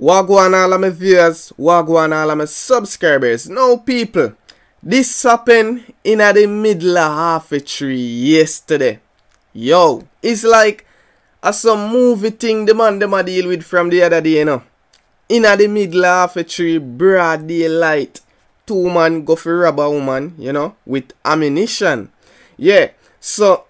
Wagwan all of my viewers, wagwan all of my subscribers. Now people, this happened in the middle of Half Way Tree yesterday. Yo, it's like a some movie thing the man them a deal with from the other day, you know. In the middle of Half Way Tree, broad daylight, two man go for a woman, you know, with ammunition. Yeah, so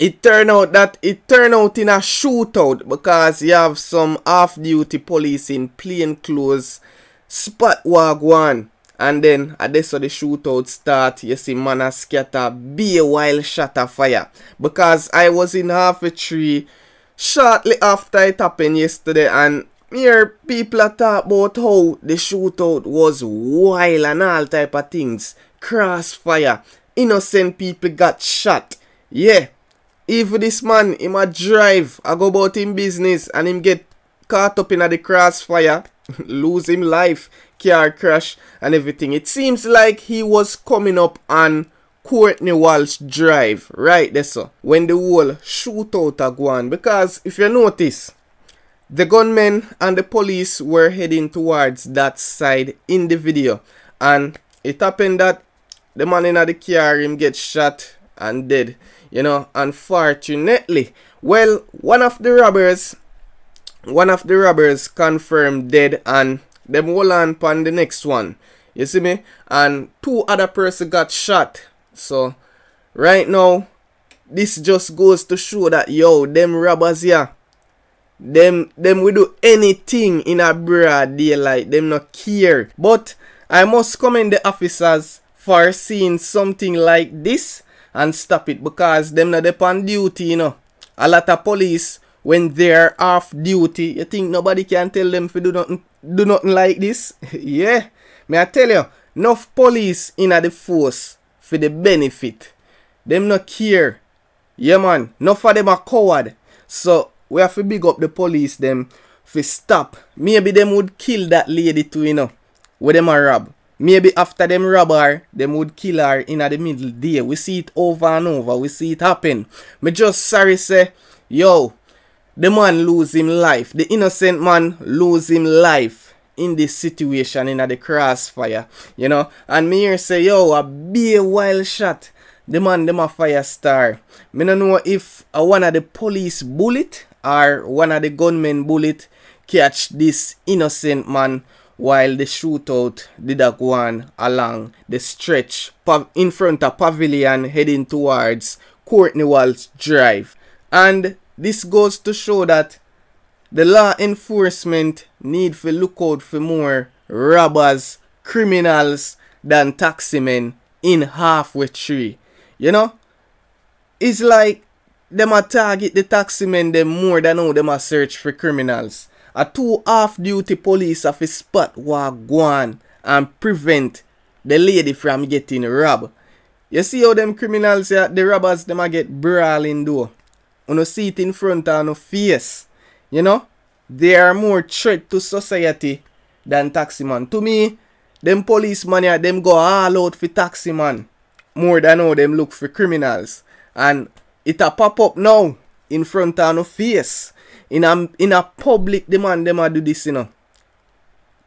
it turned out that it turned out in a shootout because you have some off-duty police in plain clothes spot wagwan and then at this the shootout start. You see man scatter be a while shot of fire. Because I was in Half Way Tree shortly after it happened yesterday and here people are talk about how the shootout was wild and all type of things. Crossfire. Innocent people got shot. Yeah if this man him a drive, I go about him business and him get caught up in a the crossfire, lose him life, car crash and everything. It seems like he was coming up on Courtney Walsh Drive, right there so, when the whole shootout a go on. Because if you notice, the gunmen and the police were heading towards that side in the video. And it happened that the man in the car him get shot and dead you know unfortunately well one of the robbers one of the robbers confirmed dead and them hold on upon the next one. You see me? And two other person got shot. So right now this just goes to show that yo them robbers yeah them them will do anything in a broad daylight. Them not care. But i must commend the officers for seeing something like this and stop it because them not on duty, you know. A lot of police when they're off duty, you think nobody can tell them to do nothing do nothing like this? yeah. May I tell you, enough police in the force for the benefit. Them not care. Yeah man, enough of them are coward. So we have to big up the police them for stop. Maybe them would kill that lady too, you know. Where them are rob. Maybe after them rob her, them would kill her in the middle day. We see it over and over. We see it happen. Me just sorry say, yo, the man lose him life. The innocent man lose him life in this situation in the crossfire. You know? And me here say, yo, a be a wild shot. The man them a fire star. Me no know if a one of the police bullet or one of the gunmen bullet catch this innocent man while the shootout did go on along the stretch in front of Pavilion heading towards Courtney Walsh Drive. And this goes to show that the law enforcement need to look out for more robbers, criminals than taximen in halfway tree. You know? It's like them a target the taximen them more than how them a search for criminals. A two off-duty police have spot what go and prevent the lady from getting robbed. You see how them criminals, yeah, the robbers, them a get brawling though. You see it in front of no face. You know? They are more threat to society than taximan. To me, them policemen yeah, them go all out for taximan. More than how them look for criminals. And it a pop up now in front of no face in a in a public demand them a do this you know.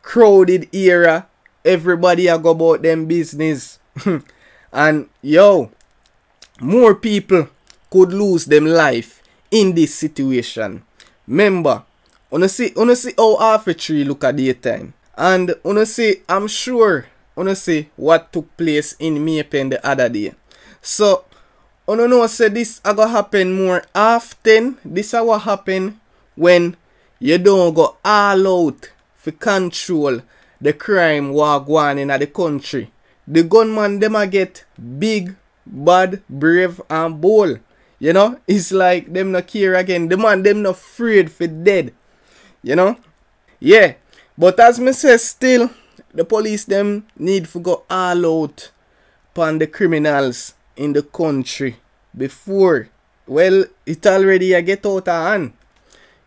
Crowded era. Everybody a go about them business. And yo more people could lose them life in this situation. Remember wanna see wanna see how Half Way Tree look at daytime and wanna see i'm sure wanna see what took place in May Pen the other day. So wanna know say this a go happen more often this a what happen when you don't go all out for control the crime war going in the country. The gunman them a get big, bad, brave and bold. You know, it's like them not care again. The man them not afraid for dead. You know? Yeah. But as me say still, the police them need to go all out upon the criminals in the country before well it already a get out of hand.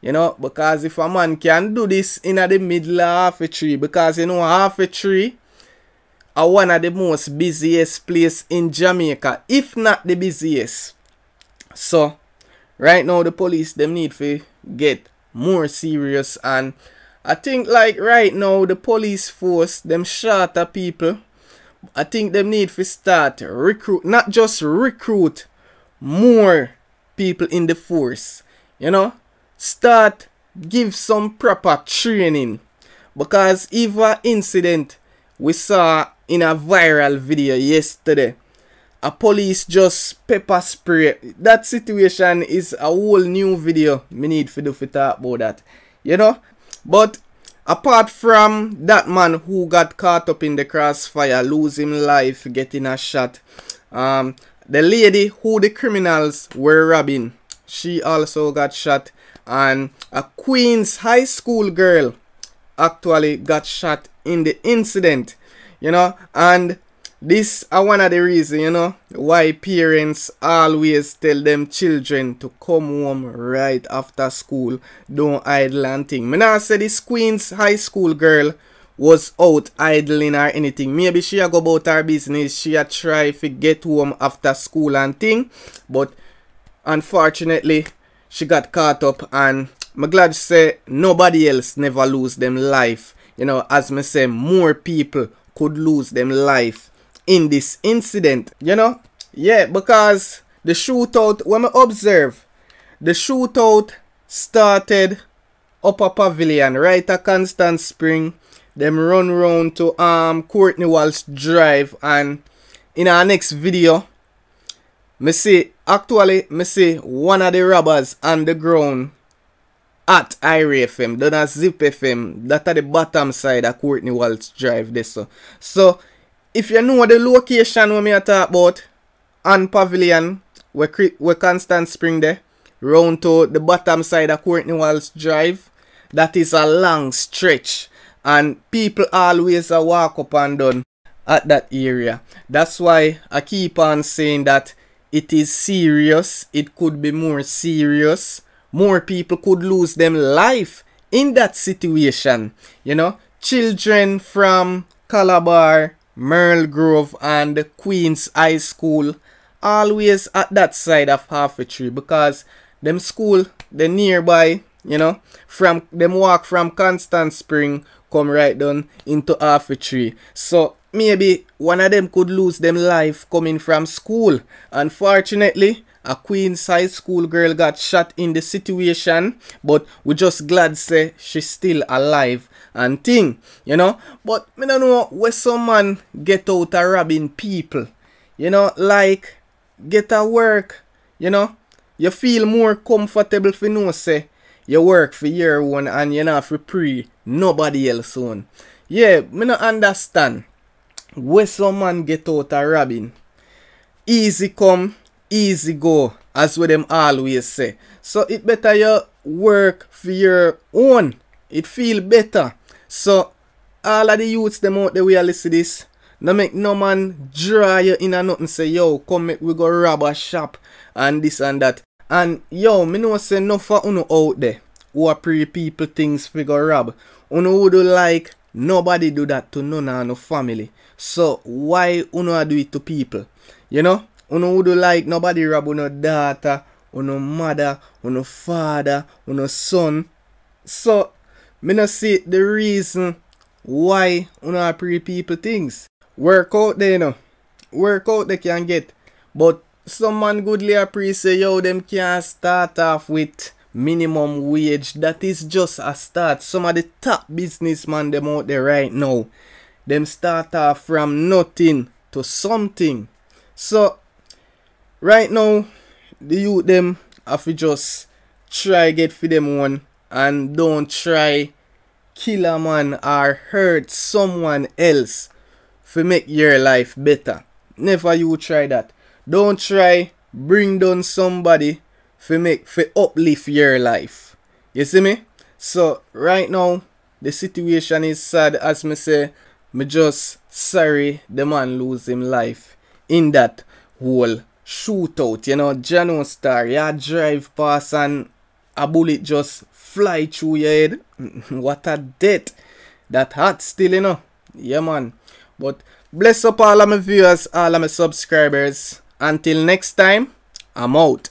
You know, because if a man can do this in the middle of Half Way Tree, because you know Half Way Tree are one of the most busiest place in Jamaica, if not the busiest. So right now the police them need to get more serious and I think like right now the police force them shot at people. I think them need to start recruit not just recruit more people in the force. You know? Start give some proper training. Because a incident we saw in a viral video yesterday a police just pepper spray. That situation is a whole new video. Me need to do for talk about that. You know? But apart from that man who got caught up in the crossfire, losing life, getting a shot, um, the lady who the criminals were robbing, she also got shot. And a Queens high school girl actually got shot in the incident. You know? And this are one of the reasons, you know, why parents always tell them children to come home right after school. Don't idle and thing. Me not say this Queen's high school girl was out idling or anything. Maybe she a go about her business. She a try to get home after school and thing. But unfortunately, she got caught up and I'm glad to say nobody else never lose them life. You know, as me say, more people could lose them life in this incident. You know? Yeah, because the shootout, when I observe, the shootout started up a pavilion right at Constant Spring. Them run round to um Courtney Walsh Drive and in our next video, me see actually me see one of the robbers on the ground at IRIE FM, done as Zip FM, that at the bottom side of Courtney Walsh Drive this so. So if you know the location where me I talk about on Pavilion, where, where Constant Spring there, round to the bottom side of Courtney Walsh Drive, that is a long stretch. And people always a walk up and down at that area. That's why I keep on saying that it is serious. It could be more serious. More people could lose them life in that situation. You know, children from Calabar, Merle Grove and Queens High School always at that side of Half Way Tree because them school the nearby you know from them walk from Constant Spring come right down into Half Way Tree so maybe one of them could lose them life coming from school unfortunately a Queen's High School girl got shot in the situation, but we just glad say she's still alive and thing, you know. But me don't know where some man get out a robbing people, you know, like get a work, you know. You feel more comfortable for know say you work for your one and you not for pre. Nobody else own. Yeah, me not understand. Where some man get out a robbing. Easy come, easy go as what them always say. So it better you work for your own. It feel better. So all of the youths them out there we are listen this. No make no man draw you in a nothing say yo come make we go rob a shop and this and that and yo me know say no for uno out there who are pre people things figure rob uno would like nobody do that to none of no family so why uno do it to people you know Uno would like nobody rob uno daughter, uno mother, uno father, uno son. So, me not see the reason why uno pre people things. Work out there, you know. Work out they can get. But some man goodly appreciate yo them can start off with minimum wage. That is just a start. Some of the top businessmen them out there right now. Them start off from nothing to something. So right now the youth them have to just try get for them one and don't try kill a man or hurt someone else for make your life better. Never you try that. Don't try bring down somebody for make for uplift your life. You see me? So right now the situation is sad as me say me just sorry the man lose him life in that whole shootout, you know, Jano Star, you drive past and a bullet just fly through your head. what a death. That hot still, you know. Yeah, man. But bless up all of my viewers, all of my subscribers. Until next time, I'm out.